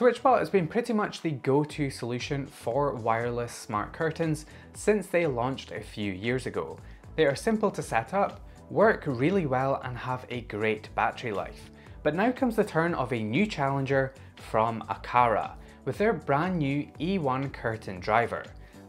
SwitchBot has been pretty much the go-to solution for wireless smart curtains since they launched a few years ago. They are simple to set up, work really well and have a great battery life. But now comes the turn of a new challenger from Aqara with their brand new E1 curtain driver.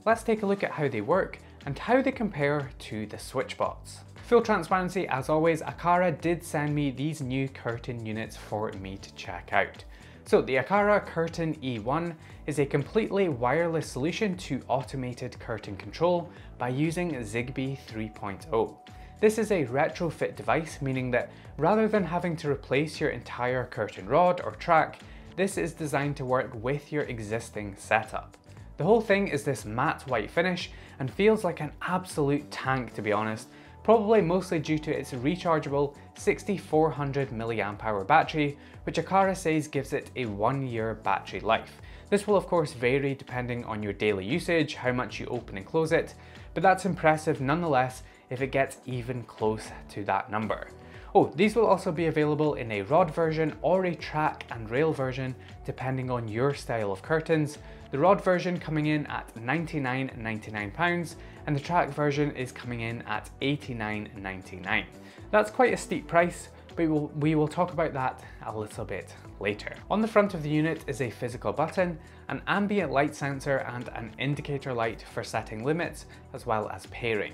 Let's take a look at how they work and how they compare to the SwitchBots. Full transparency, as always, Aqara did send me these new curtain units for me to check out. So the Aqara Curtain E1 is a completely wireless solution to automated curtain control by using Zigbee 3.0. This is a retrofit device, meaning that rather than having to replace your entire curtain rod or track, this is designed to work with your existing setup. The whole thing is this matte white finish and feels like an absolute tank to be honest, probably mostly due to its rechargeable 6400 mAh battery, which Aqara says gives it a one year battery life. This will of course vary depending on your daily usage, how much you open and close it, but that's impressive nonetheless if it gets even close to that number. Oh, these will also be available in a rod version or a track and rail version, depending on your style of curtains. The rod version coming in at £99.99 and the track version is coming in at £89.99. That's quite a steep price, but we will, we will talk about that a little bit later. On the front of the unit is a physical button, an ambient light sensor and an indicator light for setting limits, as well as pairing.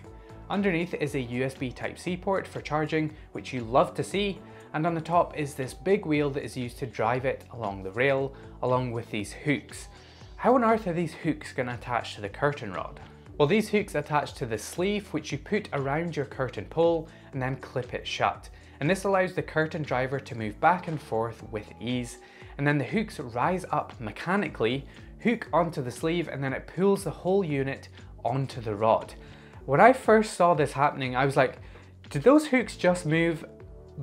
Underneath is a USB Type-C port for charging, which you love to see, and on the top is this big wheel that is used to drive it along the rail, along with these hooks. How on earth are these hooks going to attach to the curtain rod? Well, these hooks attach to the sleeve, which you put around your curtain pole and then clip it shut. And this allows the curtain driver to move back and forth with ease. And then the hooks rise up mechanically, hook onto the sleeve, and then it pulls the whole unit onto the rod. When I first saw this happening, I was like, did those hooks just move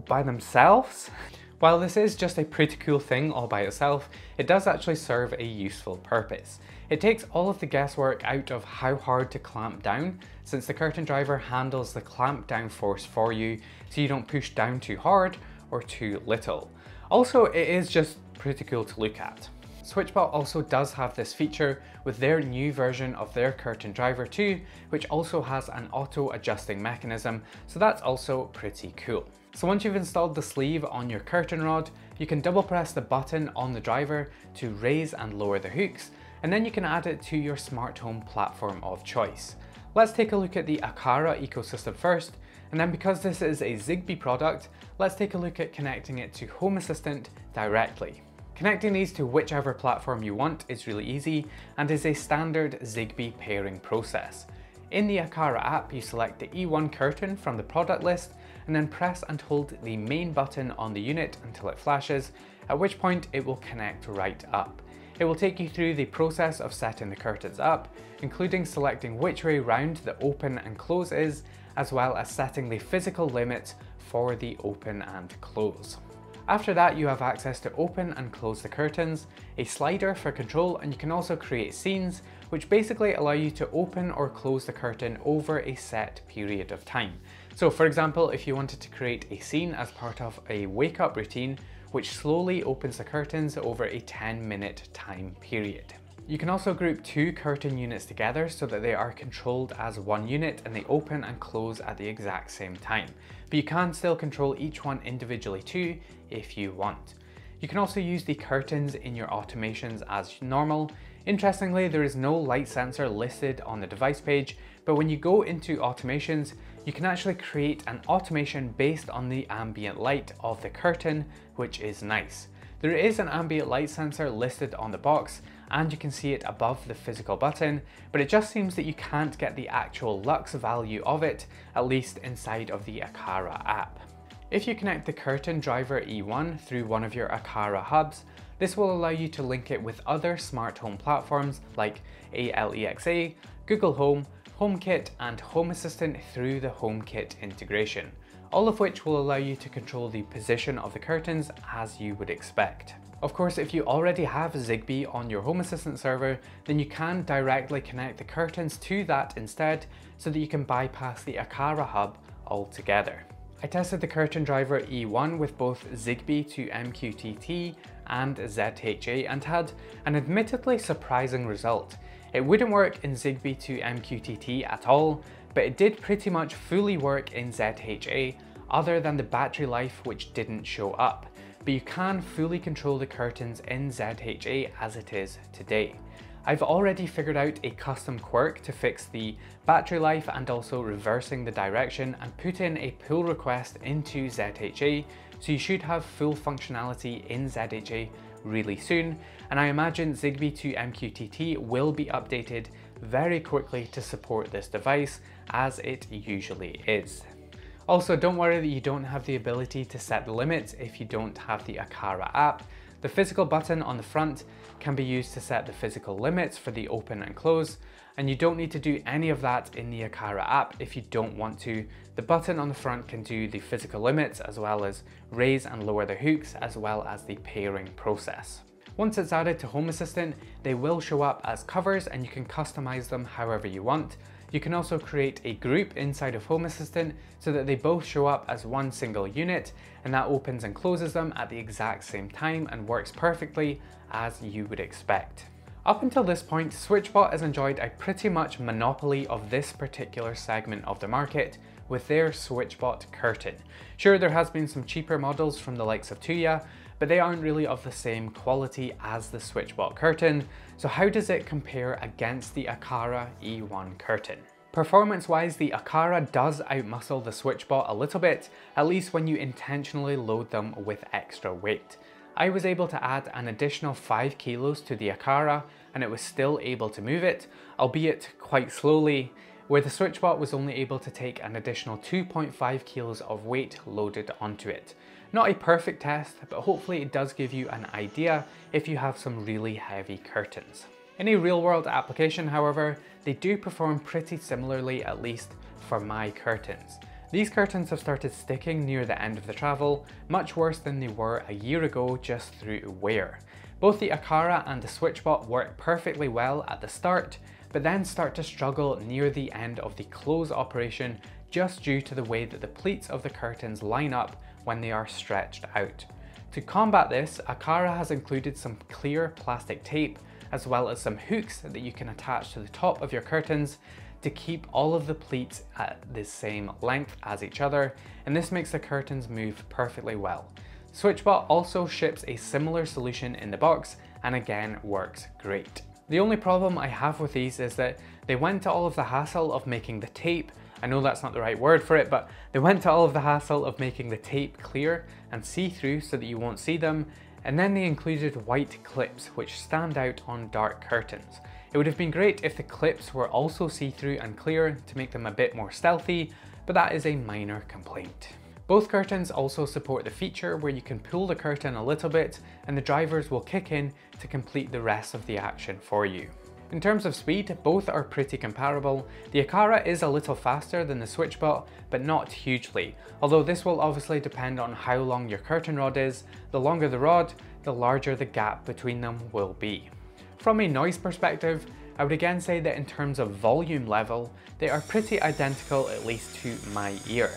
by themselves? While this is just a pretty cool thing all by itself, it does actually serve a useful purpose. It takes all of the guesswork out of how hard to clamp down, since the curtain driver handles the clamp down force for you, so you don't push down too hard or too little. Also, it is just pretty cool to look at. SwitchBot also does have this feature with their new version of their curtain driver too, which also has an auto adjusting mechanism, so that's also pretty cool. So once you've installed the sleeve on your curtain rod, you can double press the button on the driver to raise and lower the hooks, and then you can add it to your smart home platform of choice. Let's take a look at the Aqara ecosystem first, and then because this is a Zigbee product, let's take a look at connecting it to Home Assistant directly. Connecting these to whichever platform you want is really easy and is a standard Zigbee pairing process. In the Aqara app, you select the E1 curtain from the product list and then press and hold the main button on the unit until it flashes, at which point it will connect right up. It will take you through the process of setting the curtains up, including selecting which way round the open and close is, as well as setting the physical limits for the open and close. After that, you have access to open and close the curtains, a slider for control, and you can also create scenes, which basically allow you to open or close the curtain over a set period of time. So for example, if you wanted to create a scene as part of a wake up routine, which slowly opens the curtains over a 10 minute time period. You can also group two curtain units together so that they are controlled as one unit and they open and close at the exact same time. But you can still control each one individually too if you want. You can also use the curtains in your automations as normal. Interestingly, there is no light sensor listed on the device page, but when you go into automations, you can actually create an automation based on the ambient light of the curtain, which is nice. There is an ambient light sensor listed on the box and you can see it above the physical button, but it just seems that you can't get the actual lux value of it, at least inside of the Aqara app. If you connect the curtain driver E1 through one of your Aqara hubs, this will allow you to link it with other smart home platforms like Alexa, Google Home, HomeKit and Home Assistant through the HomeKit integration all of which will allow you to control the position of the curtains as you would expect. Of course, if you already have Zigbee on your Home Assistant server, then you can directly connect the curtains to that instead so that you can bypass the Aqara hub altogether. I tested the curtain driver E1 with both Zigbee to MQTT and ZHA and had an admittedly surprising result. It wouldn't work in Zigbee to MQTT at all, but it did pretty much fully work in ZHA other than the battery life which didn't show up. But you can fully control the curtains in ZHA as it is today. I've already figured out a custom quirk to fix the battery life and also reversing the direction and put in a pull request into ZHA so you should have full functionality in ZHA really soon and I imagine Zigbee to MQTT will be updated very quickly to support this device as it usually is. Also don't worry that you don't have the ability to set the limits if you don't have the Aqara app the physical button on the front can be used to set the physical limits for the open and close, and you don't need to do any of that in the Aqara app if you don't want to. The button on the front can do the physical limits as well as raise and lower the hooks as well as the pairing process. Once it's added to Home Assistant, they will show up as covers and you can customize them however you want. You can also create a group inside of Home Assistant so that they both show up as one single unit and that opens and closes them at the exact same time and works perfectly as you would expect. Up until this point, SwitchBot has enjoyed a pretty much monopoly of this particular segment of the market with their SwitchBot curtain. Sure, there has been some cheaper models from the likes of Tuya, but they aren't really of the same quality as the SwitchBot curtain, so how does it compare against the Aqara E1 curtain? Performance-wise, the Aqara does outmuscle the SwitchBot a little bit, at least when you intentionally load them with extra weight. I was able to add an additional 5 kilos to the Aqara and it was still able to move it, albeit quite slowly, where the SwitchBot was only able to take an additional 2.5 kilos of weight loaded onto it. Not a perfect test, but hopefully it does give you an idea if you have some really heavy curtains. In a real world application, however, they do perform pretty similarly, at least for my curtains. These curtains have started sticking near the end of the travel, much worse than they were a year ago just through wear. Both the Aqara and the SwitchBot work perfectly well at the start, but then start to struggle near the end of the close operation just due to the way that the pleats of the curtains line up when they are stretched out. To combat this, Aqara has included some clear plastic tape as well as some hooks that you can attach to the top of your curtains to keep all of the pleats at the same length as each other and this makes the curtains move perfectly well. SwitchBot also ships a similar solution in the box and again works great. The only problem I have with these is that they went to all of the hassle of making the tape I know that's not the right word for it, but they went to all of the hassle of making the tape clear and see-through so that you won't see them, and then they included white clips which stand out on dark curtains. It would have been great if the clips were also see-through and clear to make them a bit more stealthy, but that is a minor complaint. Both curtains also support the feature where you can pull the curtain a little bit and the drivers will kick in to complete the rest of the action for you. In terms of speed, both are pretty comparable. The Aqara is a little faster than the SwitchBot, but not hugely, although this will obviously depend on how long your curtain rod is. The longer the rod, the larger the gap between them will be. From a noise perspective, I would again say that in terms of volume level, they are pretty identical at least to my ear.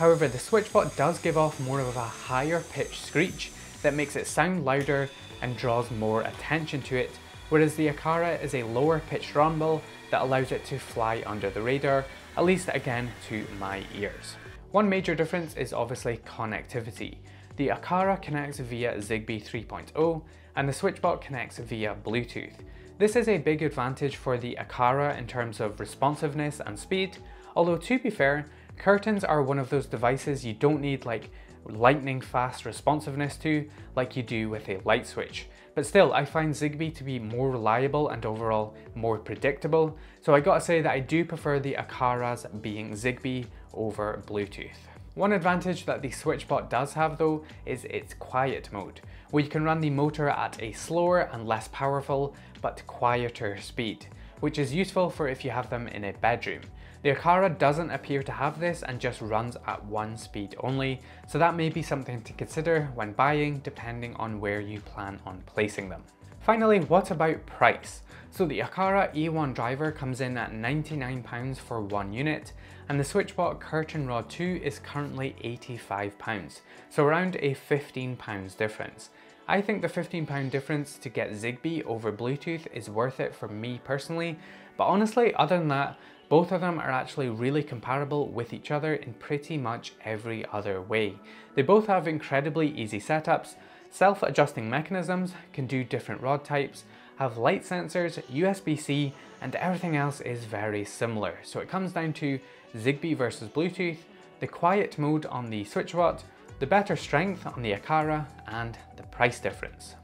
However, the SwitchBot does give off more of a higher pitched screech that makes it sound louder and draws more attention to it whereas the Aqara is a lower pitched rumble that allows it to fly under the radar, at least again to my ears. One major difference is obviously connectivity. The Aqara connects via Zigbee 3.0 and the SwitchBot connects via Bluetooth. This is a big advantage for the Aqara in terms of responsiveness and speed, although to be fair, curtains are one of those devices you don't need like lightning fast responsiveness to like you do with a light switch. But still, I find Zigbee to be more reliable and overall more predictable, so I gotta say that I do prefer the Aqaras being Zigbee over Bluetooth. One advantage that the SwitchBot does have though is its quiet mode, where you can run the motor at a slower and less powerful but quieter speed, which is useful for if you have them in a bedroom. The Aqara doesn't appear to have this and just runs at one speed only, so that may be something to consider when buying depending on where you plan on placing them. Finally, what about price? So the Aqara E1 driver comes in at £99 for one unit, and the SwitchBot Curtain Rod 2 is currently £85, so around a £15 difference. I think the £15 difference to get Zigbee over Bluetooth is worth it for me personally, but honestly, other than that, both of them are actually really comparable with each other in pretty much every other way. They both have incredibly easy setups, self-adjusting mechanisms, can do different rod types, have light sensors, USB-C, and everything else is very similar. So it comes down to Zigbee versus Bluetooth, the quiet mode on the SwitchBot, the better strength on the Aqara, and the price difference.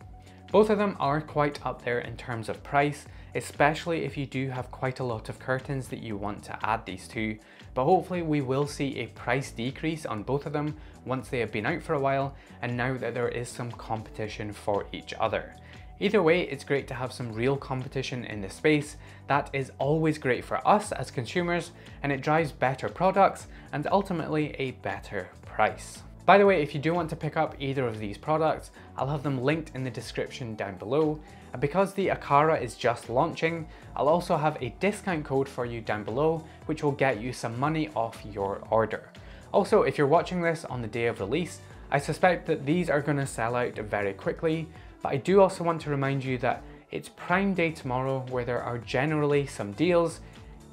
Both of them are quite up there in terms of price, especially if you do have quite a lot of curtains that you want to add these to, but hopefully we will see a price decrease on both of them once they have been out for a while and now that there is some competition for each other. Either way, it's great to have some real competition in the space. That is always great for us as consumers and it drives better products and ultimately a better price. By the way, if you do want to pick up either of these products, I'll have them linked in the description down below. And because the Aqara is just launching, I'll also have a discount code for you down below, which will get you some money off your order. Also, if you're watching this on the day of release, I suspect that these are going to sell out very quickly, but I do also want to remind you that it's Prime Day tomorrow where there are generally some deals,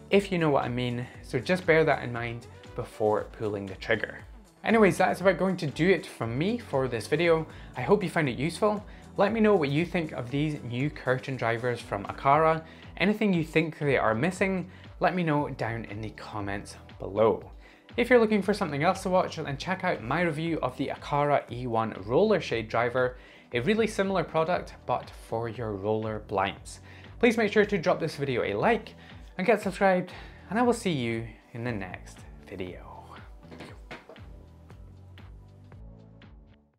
if you know what I mean, so just bear that in mind before pulling the trigger. Anyways, that's about going to do it from me for this video. I hope you found it useful. Let me know what you think of these new curtain drivers from Aqara. Anything you think they are missing, let me know down in the comments below. If you're looking for something else to watch, then check out my review of the Aqara E1 roller shade driver, a really similar product, but for your roller blinds. Please make sure to drop this video a like and get subscribed, and I will see you in the next video.